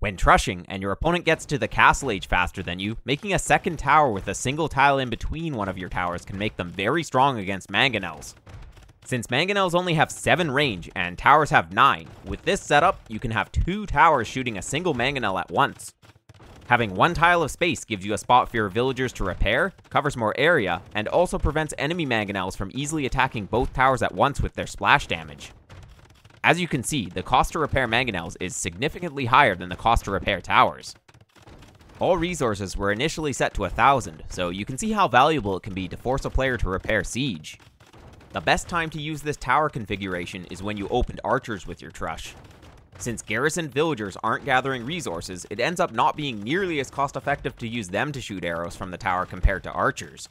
When trushing, and your opponent gets to the castle age faster than you, making a second tower with a single tile in between one of your towers can make them very strong against mangonels. Since mangonels only have 7 range and towers have 9, with this setup, you can have 2 towers shooting a single mangonel at once. Having one tile of space gives you a spot for your villagers to repair, covers more area, and also prevents enemy mangonels from easily attacking both towers at once with their splash damage. As you can see, the cost to repair mangonels is significantly higher than the cost to repair towers. All resources were initially set to 1000, so you can see how valuable it can be to force a player to repair siege. The best time to use this tower configuration is when you opened archers with your Trush. Since garrisoned villagers aren't gathering resources, it ends up not being nearly as cost effective to use them to shoot arrows from the tower compared to archers.